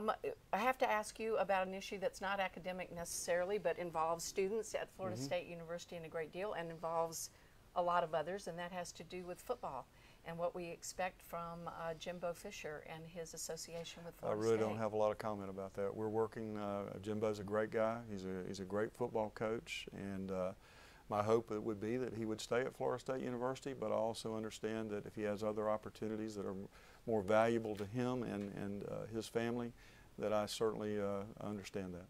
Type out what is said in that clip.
Um, I have to ask you about an issue that's not academic necessarily, but involves students at Florida Mm-hmm. State University in a great deal and involves a lot of others, and that has to do with football and what we expect from uh, Jimbo Fisher and his association with Florida I really State. don't have a lot of comment about that. We're working. Uh, Jimbo's a great guy. He's a he's a great football coach, and uh, my hope would be that he would stay at Florida State University. But I also understand that if he has other opportunities that are more valuable to him and and uh, his family, that I certainly uh, understand that.